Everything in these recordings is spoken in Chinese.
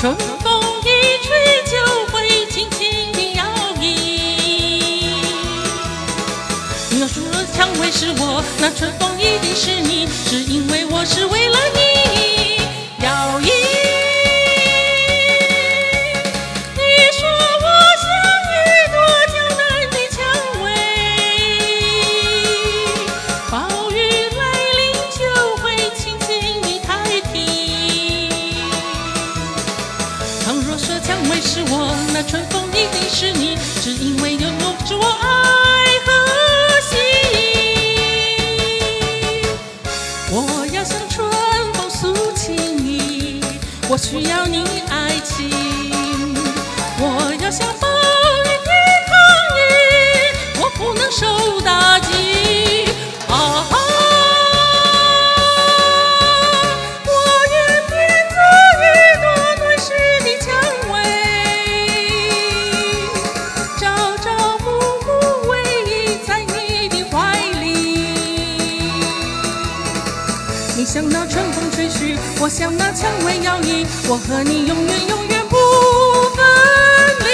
春风一吹就会轻轻地摇曳。你说蔷薇是我，那春风一定是你，只因为。我需要你爱情，我要像。春风吹去我向那蔷薇摇曳我和你永远永远不分离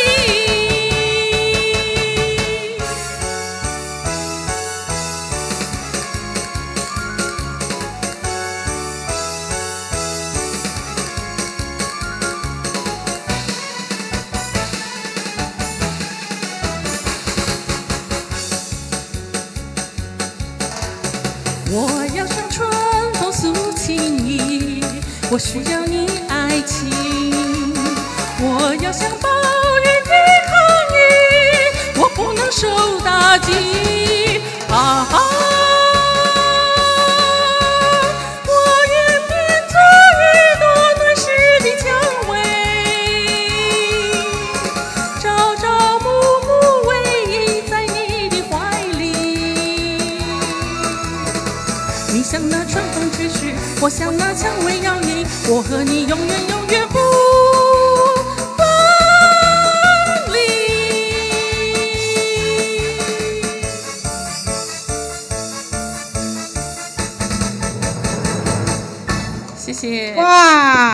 我要上春诉情意，我需要你爱情。我要像暴雨依抗你，我不能受打击。啊，我愿变作一朵暖湿的蔷薇，朝朝暮暮偎依在你的怀里。你像那春。我想那蔷薇要你我和你永远永远不分离谢谢。哇